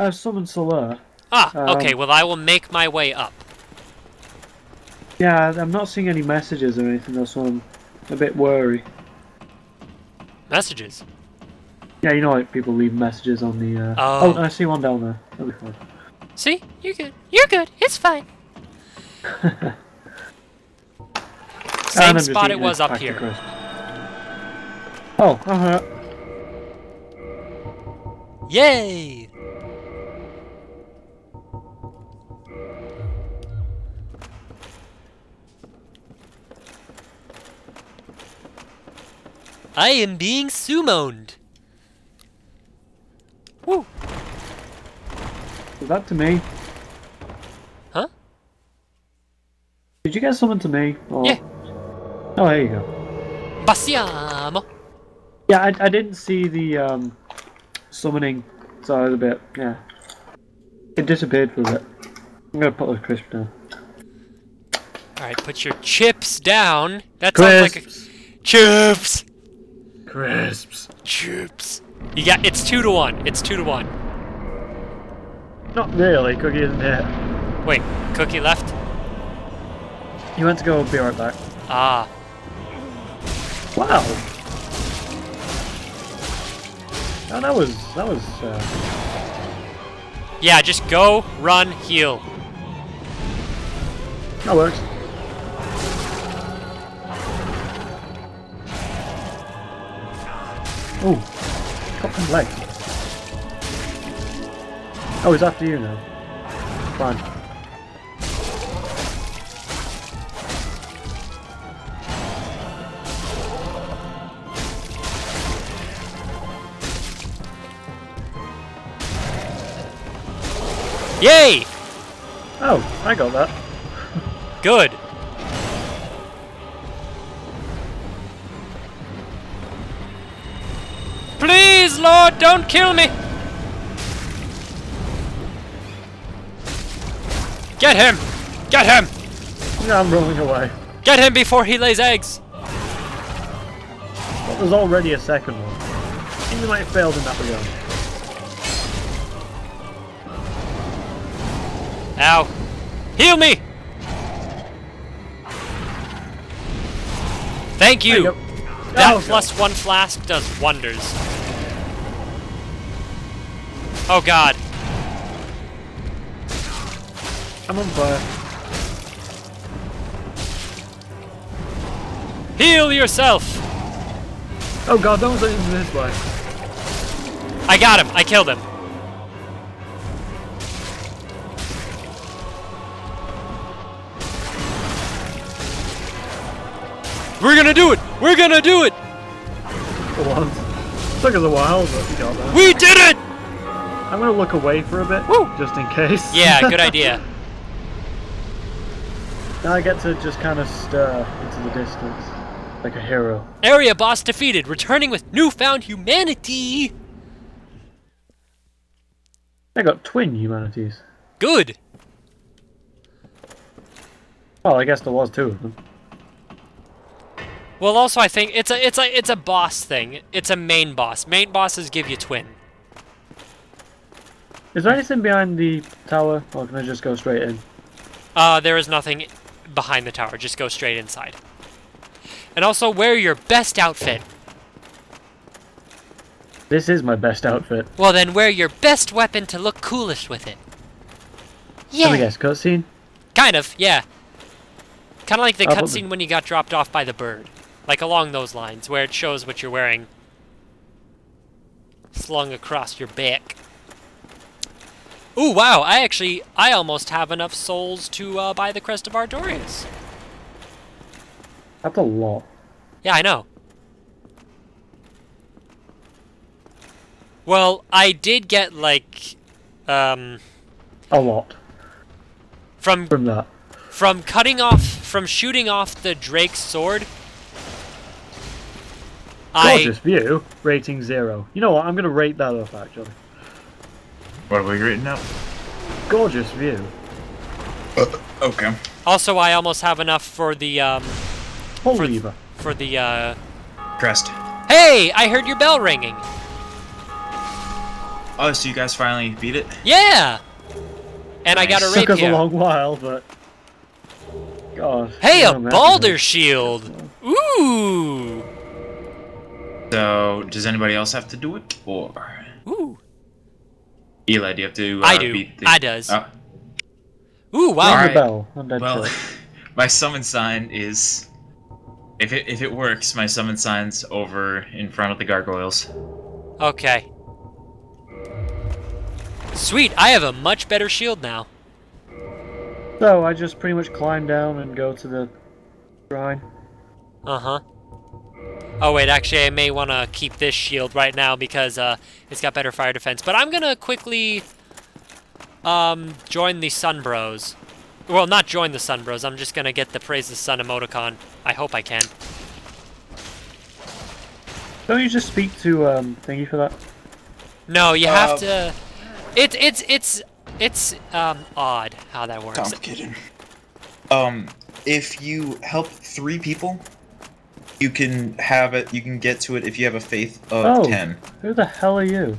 I've summoned Solaire. Ah, Um, okay, well I will make my way up. Yeah, I'm not seeing any messages or anything, though, so I'm a bit worried. Messages. Yeah, you know, like people leave messages on the. Uh... Oh. I see one down there. That'll be fine. See? You're good. You're good. It's fine. Same spot it was up here. crisps. Oh, uh-huh. Yay! I am being summoned. Woo! Is that to me? Huh? Did you get something to me? Or... Yeah. Oh, there you go. Passiamo. Yeah, I, I didn't see the um, summoning, so I was a bit, yeah. It disappeared for a bit. I'm gonna put the crisp down. Alright, put your chips down. That sounds like a... Chips! Crisps! Chips. You got... It's two to one. It's two to one. Not really, Cookie isn't here. Wait, Cookie left? He went to go be right back. Ah. Wow! Oh, that was, that was, uh, Yeah, just go, run, heal. that works. Got some legs. Oh, he's after you now. Fine. Yay! Oh, I got that. Good. Please, Lord, don't kill me! Get him! Get him! Yeah, I'm rolling away. Get him before he lays eggs! But there's already a second one. Seems like it failed in that regard. Ow. Heal me! Thank you! you. That Oh, plus one flask does wonders. Oh god. I'm on fire. Heal yourself! Oh god, that was this way. I got him. I killed him. We're gonna do it! We're gonna do it! For once. Took us a while, but we got there. We did it! I'm gonna look away for a bit, Woo! just in case. Yeah, good idea. now I get to just kind of stare into the distance, like a hero. Area boss defeated, returning with newfound humanity! I got twin humanities. Good! Well, I guess there was two of them. Well, also I think it's a it's a it's a boss thing. It's a main boss. Main bosses give you twin. Is there anything behind the tower, or can I just go straight in? Uh, there is nothing behind the tower. Just go straight inside. And also wear your best outfit. This is my best outfit. Well, then wear your best weapon to look coolest with it. Let me Yeah. guess, cutscene? Kind of, yeah. Kind of like the put the- cutscene when you got dropped off by the bird. Like along those lines, where it shows what you're wearing. Slung across your back. Ooh, wow, I actually, I almost have enough souls to uh, buy the Crest of Artorias. That's a lot. Yeah, I know. Well, I did get like, um, A lot. from From that. from cutting off, from shooting off the Drake's sword. I Gorgeous view, rating zero. You know what, I'm gonna rate that up actually. What are we rating up? Gorgeous view. Okay. also I almost have enough for the um Pull For- lever. for the uh. Crest. Hey, I heard your bell ringing. Oh, so you guys finally beat it? Yeah! And I got a Nice. Took us a long while, but. God. Hey, a man. Balder shield! Ooh! So, does anybody else have to do it, or Ooh. Eli? Do you have to? Uh, I do. Beat the... I does. Oh, Ooh, wow. Ring Alright. the bell. Undead well, my summon sign is. If it if it works, my summon sign's over in front of the gargoyles. Okay. Sweet, I have a much better shield now. So I just pretty much climb down and go to the shrine. Uh-huh. Oh wait, actually I may want to keep this shield right now because uh, it's got better fire defense. But I'm gonna quickly um, join the Sun Bros. Well, not join the Sun Bros. I'm just gonna get the Praise the Sun emoticon. I hope I can. Don't you just speak to um thingy for that? No, you have Uh, to. It's it's it's it's um odd how that works. Complicated. Um, if you help three people, you can have it. You can get to it if you have a faith of Oh. ten. Who the hell are you?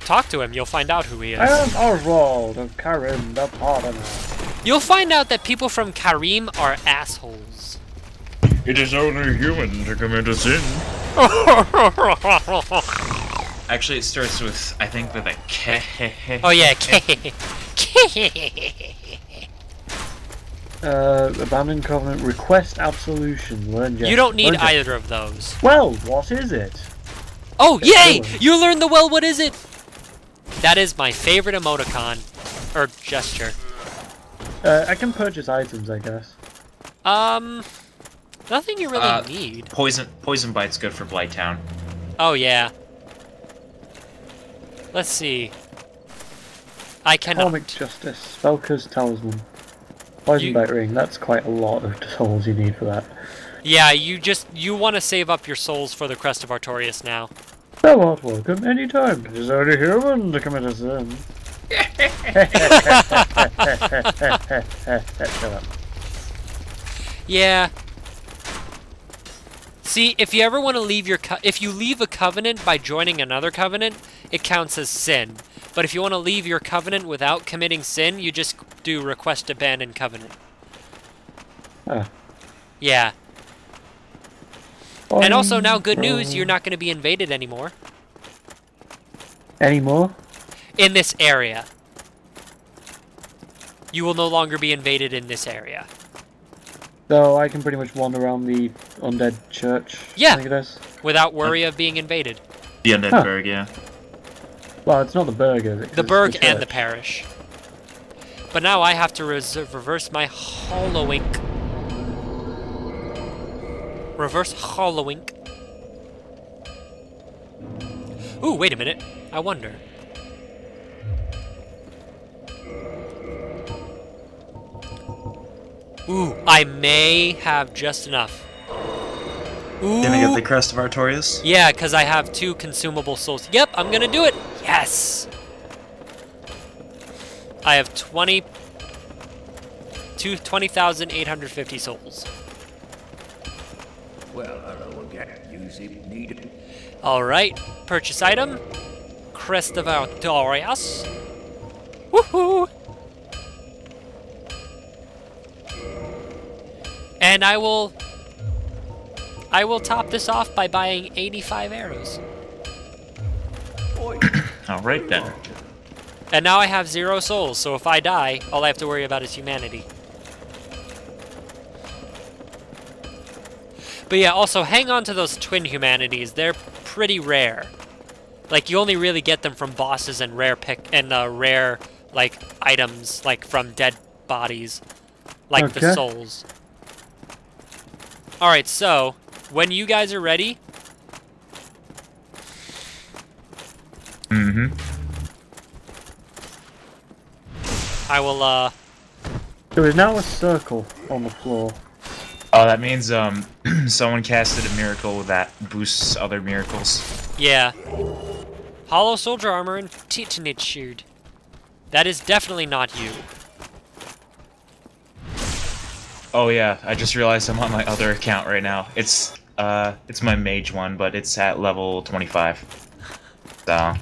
Talk to him. You'll find out who he is. I am Oswald of Carim the Pardoner. You'll find out that people from Carim are assholes. It is only human to commit a sin. Actually, it starts with I think with a K. oh yeah. Uh, Abandoned Covenant, request absolution, learn you don't need learn either of those. Well, what is it? Oh yay! Excellent. You learned the well. What is it? That is my favorite emoticon, or gesture. Uh, I can purchase items, I guess. Um, nothing you really Uh, need. Poison poison bite's good for Blighttown. Oh yeah. Let's see. I cannot. Karmic Justice, Velka's Talisman, Poison You- Bite Ring, that's quite a lot of souls you need for that. Yeah, you just you want to save up your souls for the Crest of Artorias now. Thou art welcome anytime. It is only human to commit a sin. Yeah. See, if you ever want to leave your if you leave a covenant by joining another covenant, it counts as sin. But if you want to leave your covenant without committing sin, you just do request abandon covenant. Ah. Yeah. And also now good news, you're not going to be invaded anymore Anymore? in this area. You will no longer be invaded in this area. So I can pretty much wander around the undead church. Yeah. I think it is. Without worry of being invaded. The undead Huh. berg, yeah. Well, it's not the burger. it's The burg church. and the parish. But now I have to reserve, reverse my hollowing. Reverse hollowing. Ooh, wait a minute. I wonder. Ooh, I may have just enough. Ooh. Gonna get the crest of Artorias. Yeah, because I have two consumable souls. Yep, I'm gonna do it. Yes. I have 20, two, 20,850 souls. Well, I will get use if needed. All right, purchase item, Crest of Artorias. Woohoo! And I will, I will top this off by buying 85 arrows. All right then. And now I have zero souls, so if I die, all I have to worry about is humanity. But yeah, also hang on to those twin humanities. They're pretty rare. Like you only really get them from bosses and rare pick and uh, rare like items, like from dead bodies, like the Okay. souls. All right, so when you guys are ready, Mm-hmm. I will. uh... There is now a circle on the floor. Oh, that means um, someone casted a miracle that boosts other miracles. Yeah. Hollow soldier armor and titanite shield. That is definitely not you. Oh yeah, I just realized I'm on my other account right now. It's uh, it's my mage one, but it's at level 25. So,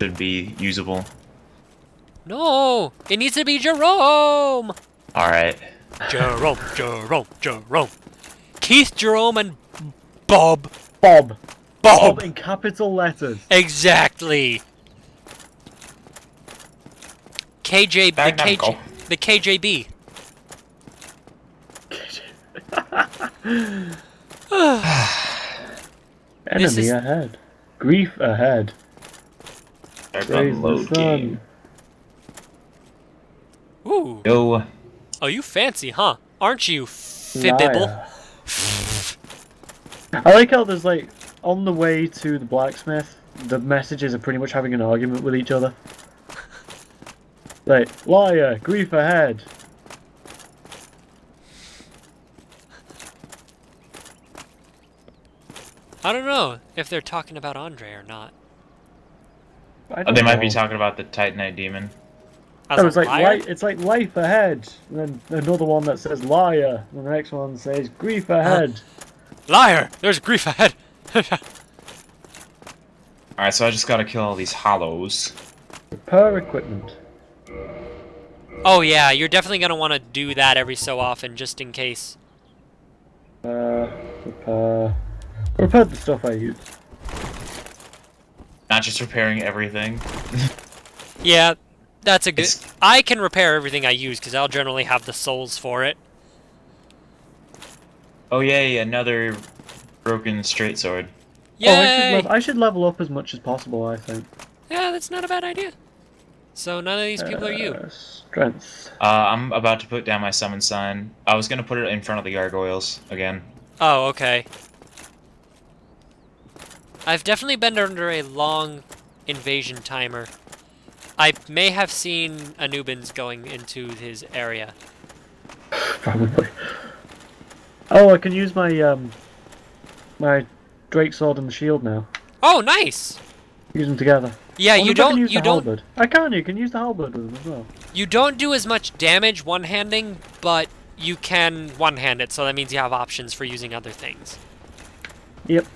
should be usable. No, it needs to be Jerome. Alright. Jerome, Jerome, Jerome. Keith, Jerome, and Bob. Bob. Bob. Bob in capital letters. Exactly. KJ, the, Back KJ, the KJB. Enemy is- ahead. Grief ahead. Start Praise on load game. Ooh. Yo. Oh, you fancy, huh? Aren't you, Fibibble? Liar. I like how there's like on the way to the blacksmith, the messages are pretty much having an argument with each other. Like, liar, grief ahead. I don't know if they're talking about Andre or not. I Oh, don't they might be talking about the Titanite demon. I was it's like, like liar? li- it's like life ahead, and then another one that says liar, and the next one says grief ahead. liar! There's grief ahead. Alright, so I just gotta kill all these hollows. Repair equipment. oh yeah, you're definitely gonna want to do that every so often, just in case. Uh, repair. Repair the stuff I use. Not just repairing everything. Yeah, that's a good. It's- I can repair everything I use because I'll generally have the souls for it. Oh yay, another broken straight sword. Oh, I should, Yay! I should level up as much as possible. I think. yeah, that's not a bad idea. So none of these people are you. Uh, Strength. Uh, I'm about to put down my summon sign. I was gonna put it in front of the gargoyles again. Oh, okay. I've definitely been under a long invasion timer. I may have seen Anubans going into his area. Probably. Oh, I can use my um, my Drake sword and shield now. Oh, nice! Use them together. Yeah, you wonder if can don't use you the don't halberd. I can. You can use the halberd with them as well. you don't do as much damage one-handing, but you can one-hand it, so that means you have options for using other things. Yep.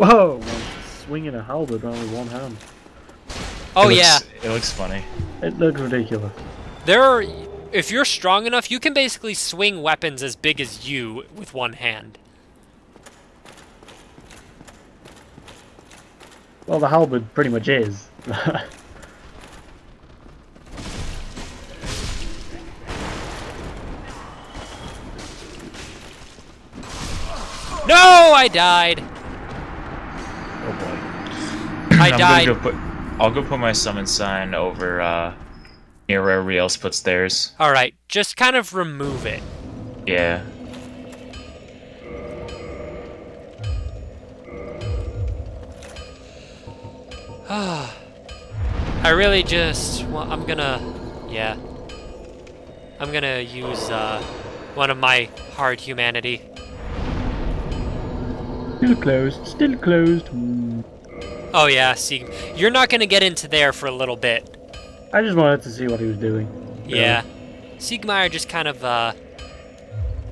Whoa! man, Swinging a halberd around with one hand. Oh It looks- yeah, It looks funny. It looks ridiculous. there are if you're strong enough, you can basically swing weapons as big as you with one hand. Well, the halberd pretty much is. No, I died. Boy. I I'm died. Gonna go put, I'll go put my summon sign over uh, near where everybody else puts theirs. All right, just kind of remove it. Yeah. I really just, well, I'm gonna, yeah. I'm gonna use uh, one of my hard humanity. Still closed. Still closed. Oh yeah, see, you're not gonna get into there for a little bit. I just wanted to see what he was doing. Yeah. Siegmeyer just kind of, uh,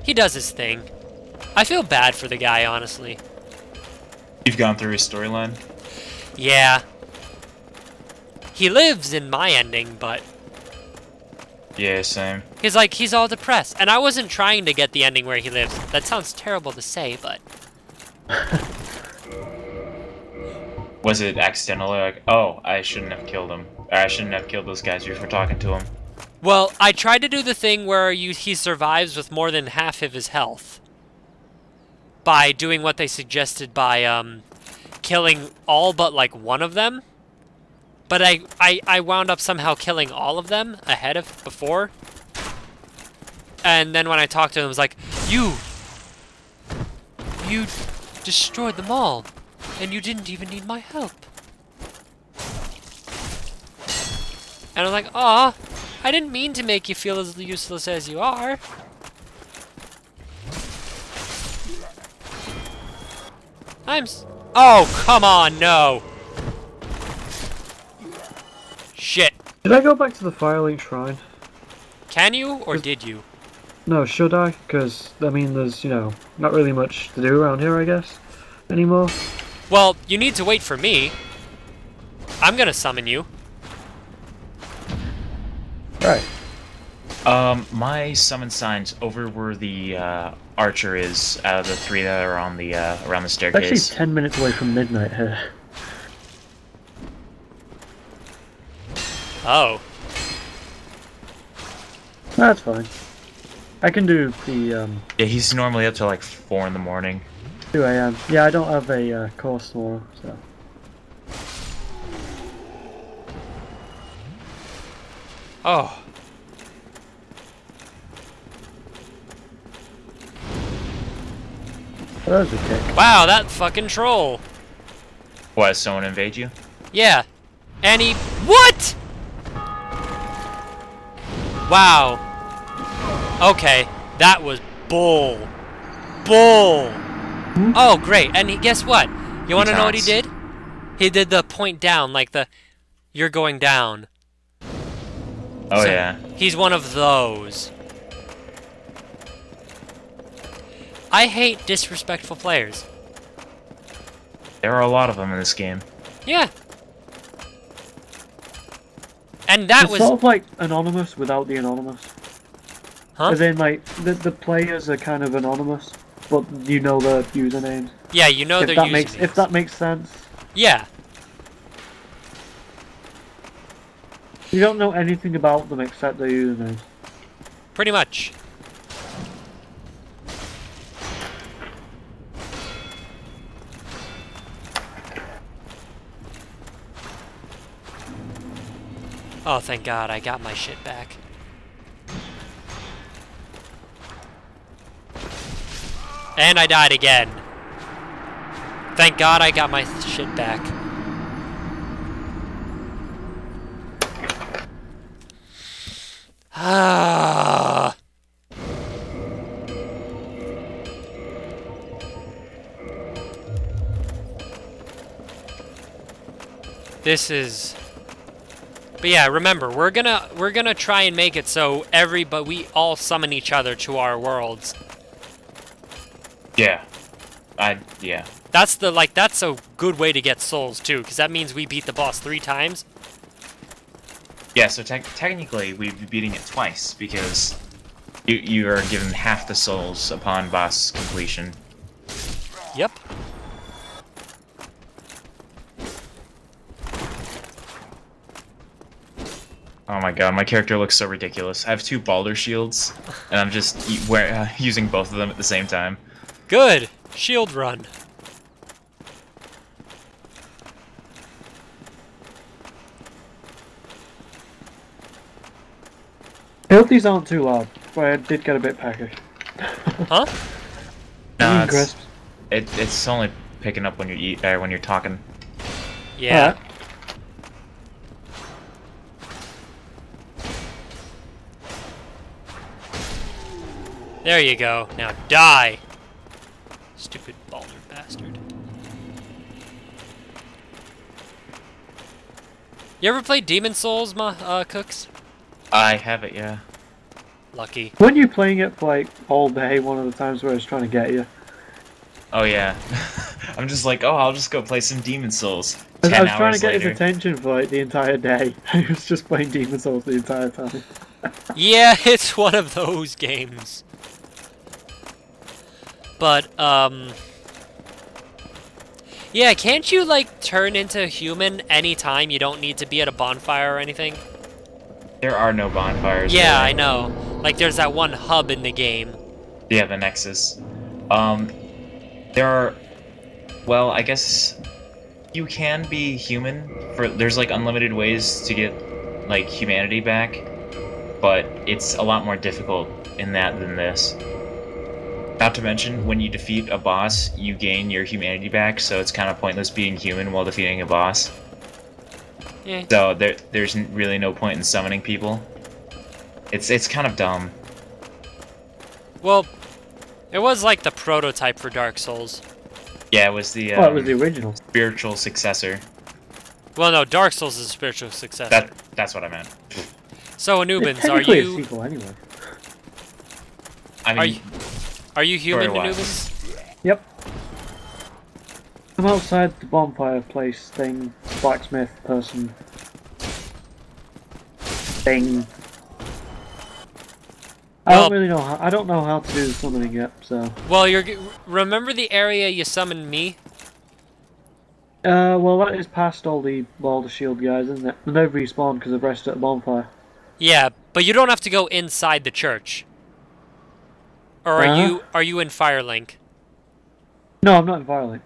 he does his thing. I feel bad for the guy, honestly. You've gone through his storyline. Yeah. He lives in my ending, but Yeah, same. he's like, he's all depressed. And I wasn't trying to get the ending where he lives. That sounds terrible to say, but Was it accidentally like, oh, I shouldn't have killed him. Or I shouldn't have killed those guys before talking to him. Well, I tried to do the thing where you he survives with more than half of his health by doing what they suggested by um, killing all but like one of them. But I, I I wound up somehow killing all of them ahead of before. And then when I talked to him, it was like, you, you destroyed them all, and you didn't even need my help. And I'm like, aw, I didn't mean to make you feel as useless as you are. I'm s- Oh, come on, no! Shit. Did I go back to the Firelink Shrine? Can you, or did you? No, should I? Because, I mean, there's, you know, not really much to do around here, I guess, anymore. Well, you need to wait for me. I'm gonna summon you. Right. Um, my summon signs over where the uh, archer is out of the three that are on the uh, around the staircase. actually 10 minutes away from midnight here. Oh. That's fine. I can do the um, Yeah, he's normally up till like four in the morning. 2 a.m. Yeah, I don't have a uh, course tomorrow, so. Oh. That was a kick. Wow, that fucking troll. Why, someone invade you? Yeah. And he. What? Wow. Okay. That was bull. Bull. Mm-hmm. Oh, great. And he, guess what? You want to know what he did? He did the point down, like the. You're going down. Oh So, yeah. He's one of those. I hate disrespectful players. There are a lot of them in this game. Yeah. And that it's was. sort of like anonymous without the anonymous. Huh? As in, like the the players are kind of anonymous, but you know their usernames. Yeah, you know if their that makes if that makes sense. Yeah. You don't know anything about them except their usernames. Pretty much. Oh, thank God, I got my shit back. And I died again. Thank God I got my shit back. Ah. This is But yeah, remember, we're gonna we're gonna try and make it so every but we all summon each other to our worlds. Yeah. I yeah. That's the like that's a good way to get souls too, because that means we beat the boss three times. Yeah, so tec technically we'd be beating it twice because you you are given half the souls upon boss completion. Yep. Oh my god, my character looks so ridiculous. I have two Balder shields, and I'm just e uh, using both of them at the same time. Good. Shield run. I hope these aren't too loud, but I did get a bit peckish. Huh? No, it's, crisps. it, it's only picking up when you eat uh, when you're talking. Yeah. Alright. There you go. Now die. Stupid Balder bastard. You ever played Demon Souls, ma uh, Cooks? I have it, yeah. Lucky. Weren't you playing it for like all day one of the times where I was trying to get you? Oh yeah. I'm just like, oh, I'll just go play some Demon Souls. I was, Ten I was trying to get later. his attention for like the entire day. he was just playing Demon Souls the entire time. Yeah, it's one of those games. But, um... Yeah, can't you, like, turn into human anytime? You don't need to be at a bonfire or anything? There are no bonfires. Yeah, I know. Like, there's that one hub in the game. Yeah, the Nexus. Um, there are. Well, I guess you can be human. For there's like unlimited ways to get like humanity back, but it's a lot more difficult in that than this. Not to mention, when you defeat a boss, you gain your humanity back, so it's kind of pointless being human while defeating a boss. Yeah. So there, there's really no point in summoning people. It's it's kind of dumb. Well, it was like the prototype for Dark Souls. Yeah, it was the Oh, it was um, the original. spiritual successor. Well, no, Dark Souls is a spiritual successor. That that's what I meant. so, It's Anubans, are technically a you sequel anyway. I Are mean, you- are you human, Story-wise. Anubans? Yep. I'm outside the bonfire place thing, blacksmith person thing. I Well- don't really know how. I don't know how to do the summoning yet, so. Well, you're g- remember the area you summoned me? Uh, well, that is past all the all shield guys, isn't it? And they've respawned because they've rested at the bonfire. Yeah, but you don't have to go inside the church. Or are Huh? you are you in Firelink? No, I'm not in Firelink.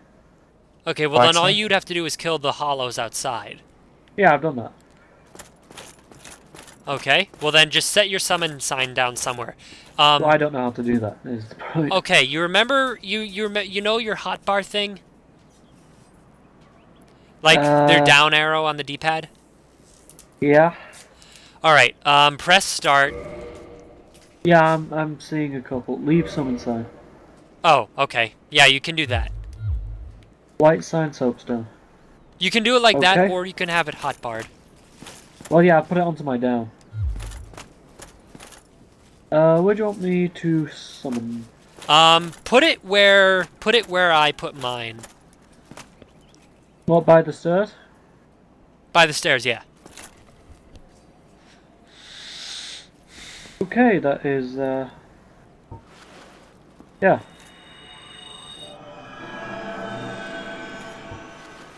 Okay, well then all you'd have to do is kill the hollows outside. Yeah, I've done that. Okay, well then just set your summon sign down somewhere. Um, Well, I don't know how to do that. okay, you remember you you rem- you know your hotbar thing? Like their Uh, down arrow on the D-pad? Yeah. All right, um, press start. Yeah, I'm, I'm seeing a couple. Leave summon sign. Oh, okay. Yeah, you can do that. White sign soapstone. You can do it like that, or you can have it hotbarred. Well, yeah, I put it onto my down. Uh, where do you want me to summon? Um, put it where put it where I put mine. What, by the stairs? By the stairs, yeah. Okay, that is, uh... Yeah.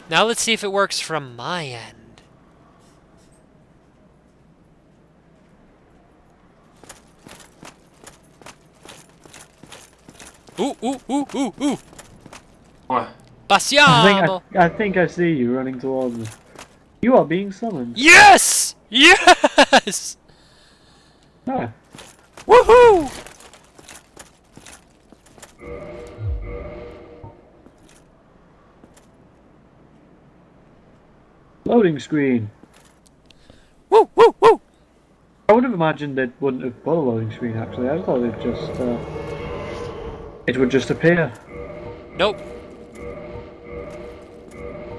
Now let's see if it works from my end. Ooh, ooh, ooh, ooh, ooh! What? I think Passiamo! I, I think I see you running towards me. You are being summoned. Yes! Yes! Woohoo! loading screen. Woo, woo, woo! I would have imagined it wouldn't have put a loading screen actually. I thought it just, uh... It would just appear. Nope.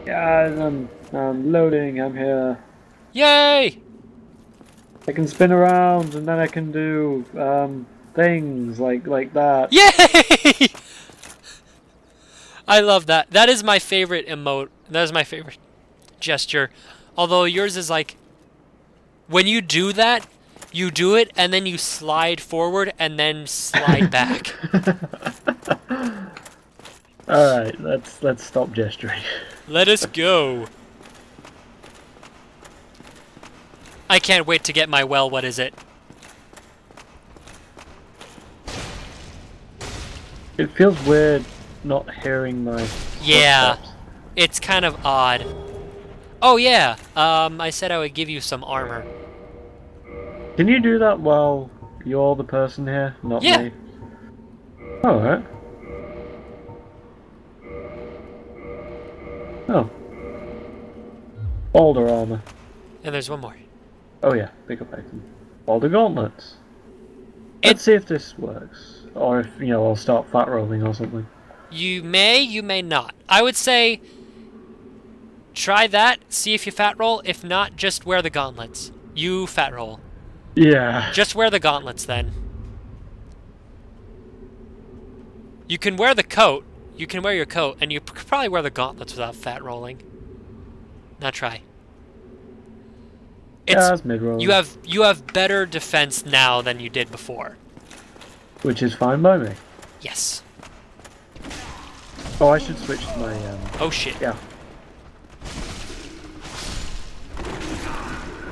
Yeah, I'm, I'm loading, I'm here. Yay! I can spin around and then I can do, um, things like, like that. Yay! I love that. That is my favorite emote. That is my favorite gesture. Although yours is like when you do that, you do it and then you slide forward and then slide back. Alright, let's, let's stop gesturing. Let us go. I can't wait to get my well, what is it? It feels weird not hearing my Yeah. footsteps. It's kind of odd. Oh yeah, um, I said I would give you some armor. Can you do that while you're the person here, not me? Yeah. me? Alright. Oh. Balder armor. And there's one more. Oh yeah, pick up item. the gauntlets. Let's see if this works. Or if, you know, I'll start fat rolling or something. You may, you may not. I would say try that, see if you fat roll. If not, just wear the gauntlets. You fat roll. Yeah. Just wear the gauntlets then. You can wear the coat. You can wear your coat, and you could probably wear the gauntlets without fat rolling. Now try. It's yeah, mid roll. you have you have better defense now than you did before. Which is fine by me. Yes. Oh, I should switch to my, um, Oh shit. yeah.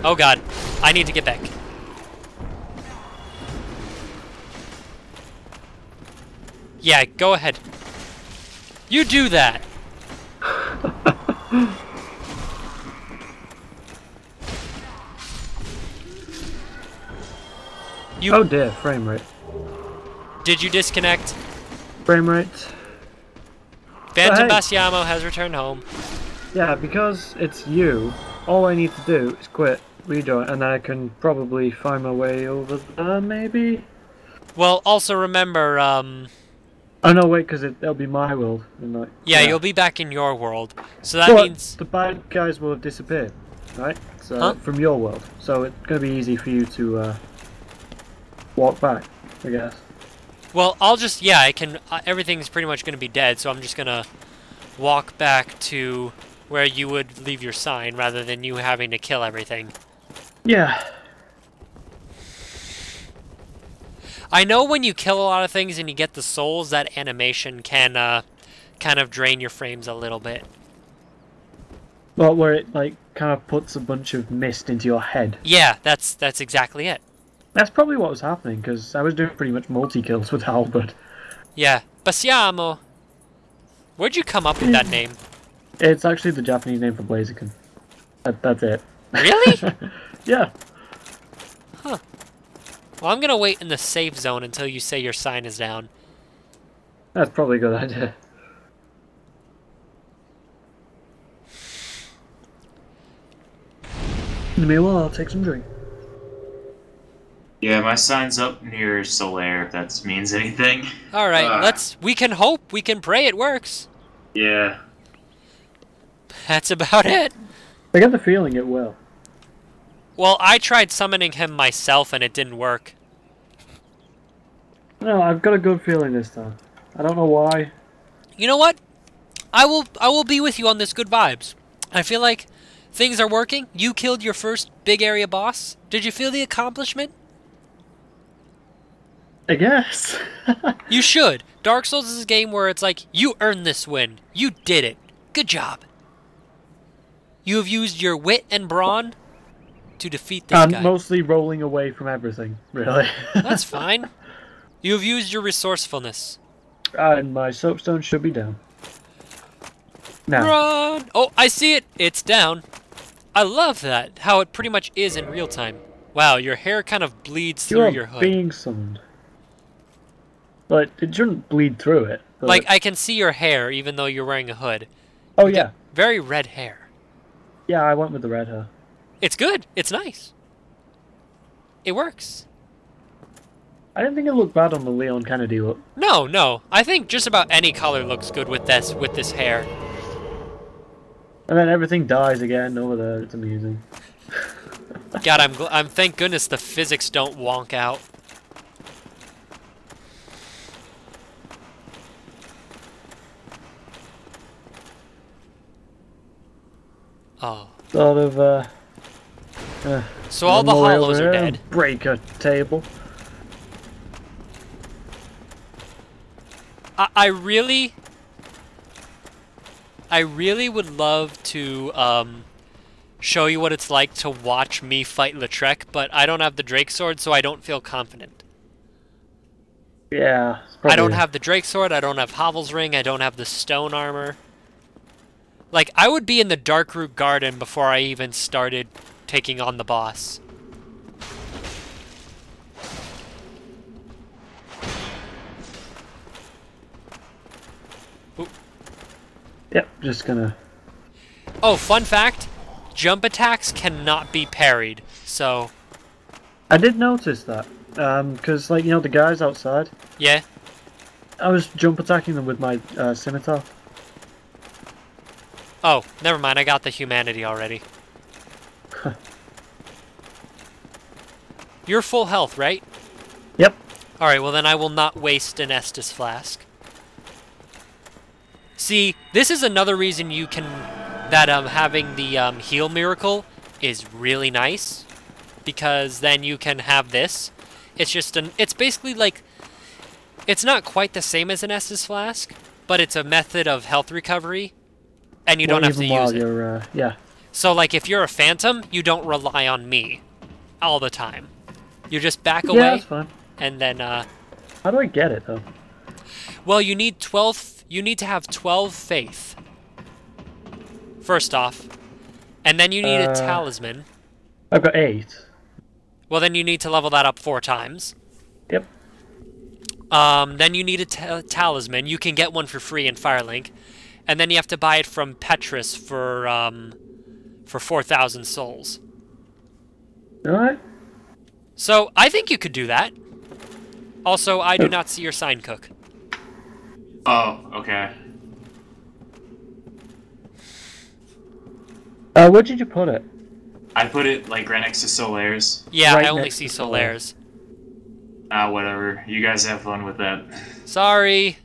Oh god. I need to get back. Yeah, go ahead. You do that. You Oh dear, frame rate. did you disconnect? Frame rate. Phantom hey. Bassiamo has returned home. Yeah, because it's you, all I need to do is quit, rejoin, and then I can probably find my way over there, maybe? Well, also remember, um, Oh no, wait, because it, it'll be my world. Like, yeah, you'll be back in your world. So that But means the bad guys will have disappeared, right? So Huh? from your world, so it's gonna be easy for you to uh, walk back, I guess. Well, I'll just yeah, I can. Uh, everything's pretty much gonna be dead, so I'm just gonna walk back to where you would leave your sign rather than you having to kill everything. Yeah. I know when you kill a lot of things and you get the souls, that animation can uh, kind of drain your frames a little bit. Well, where it like kind of puts a bunch of mist into your head. Yeah, that's that's exactly it. That's probably what was happening because I was doing pretty much multi kills with Halberd. Yeah, Passiamo. Where'd you come up with that name? It's actually the Japanese name for Blaziken. That, that's it. Really? Yeah. Huh. Well, I'm gonna wait in the safe zone until you say your sign is down. That's probably a good idea. In the meanwhile, I'll take some drink. Yeah, my sign's up near Solaire, if that means anything. All right, Ah. let's. We can hope. We can pray it works. Yeah. That's about it. I got the feeling it will. Well, I tried summoning him myself and it didn't work. No, I've got a good feeling this time. I don't know why. You know what? I will. I will be with you on this good vibes. I feel like things are working. You killed your first big area boss. Did you feel the accomplishment? I guess. You should. Dark Souls is a game where it's like, you earned this win. You did it. Good job. You have used your wit and brawn to defeat this I'm guy. mostly rolling away from everything, really. That's fine. You have used your resourcefulness. and my soapstone should be down. Now, Run! Oh, I see it. It's down. I love that. How it pretty much is in real time. Wow, your hair kind of bleeds you through your hood. You are being summoned. But it shouldn't bleed through it. but- Like I can see your hair even though you're wearing a hood. oh yeah, Very red hair. yeah, I went with the red hair. It's good. It's nice. It works. I didn't think it looked bad on the Leon Kennedy look. No, no. I think just about any color looks good with this with this hair. And then everything dies again over there. It's amusing. God, I'm gl- I'm thank goodness the physics don't wonk out. Oh. Sort of. Uh, uh, So all the hollows are dead. Break a table. I, I really I really would love to um show you what it's like to watch me fight Lautrec, but I don't have the Drake sword, so I don't feel confident. Yeah. it's I don't have the Drake sword, I don't have Havel's ring, I don't have the stone armor. Like I would be in the Darkroot Garden before I even started taking on the boss. Yep. Just gonna. Oh, fun fact, jump attacks cannot be parried. So, I did notice that. Um, because like you know the guys outside, yeah. I was jump attacking them with my uh, scimitar. Oh, never mind. I got the humanity already. You're full health, right? Yep. Alright, well then I will not waste an Estus flask. See, this is another reason you can... That um, having the um, heal miracle is really nice. Because then you can have this. It's just an... It's basically like... It's not quite the same as an Estus flask, but it's a method of health recovery. And you Well, don't have to use it. uh, yeah. So, like, if you're a phantom, you don't rely on me all the time. You just back Yeah, away, that's fine. and then, uh, How do I get it though? well, you need 12, you need to have 12 faith. First off. And then you need a Uh. talisman. I've got eight. Well, then you need to level that up four times. Yep. Um, then you need a talisman. You can get one for free in Firelink. And then you have to buy it from Petrus for, um, for 4,000 souls. All right. So I think you could do that. Also, I do not see your sign cook. Oh, okay. Uh, where did you put it? I put it like right next to Solaire's. Yeah, Right I only see. Solaires. Ah, whatever. You guys have fun with that. Sorry.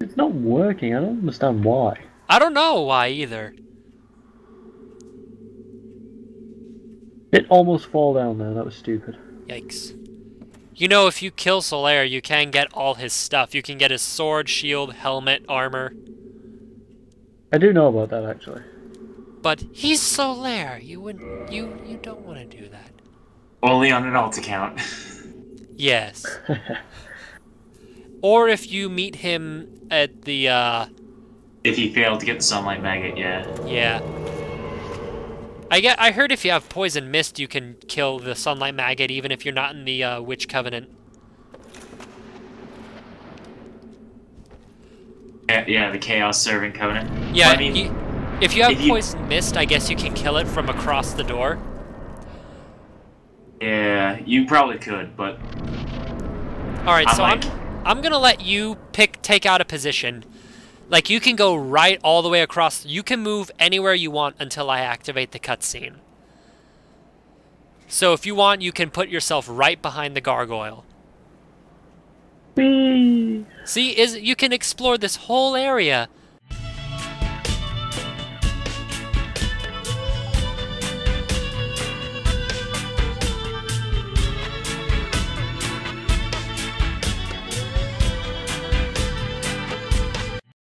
It's not working. I don't understand why. I don't know why either. It almost fall down there. That was stupid. Yikes. You know, if you kill Solaire, you can get all his stuff. You can get his sword, shield, helmet, armor. I do know about that actually. But he's Solaire. You wouldn't. You you don't want to do that. Only on an alt account. Yes. or if you meet him at the uh if he failed to get the sunlight maggot, yeah. yeah. I get I heard if you have poison mist you can kill the sunlight maggot even if you're not in the uh, witch covenant. Yeah, yeah, the Chaos Servant Covenant. Yeah, I mean, you- if you have if you- poison mist, I guess you can kill it from across the door. yeah, you probably could, but All right, I'm so like- I'm I'm gonna let you pick take out a position. Like you can go right all the way across. You can move anywhere you want until I activate the cutscene. So if you want, you can put yourself right behind the gargoyle. Whee! See, is you can explore this whole area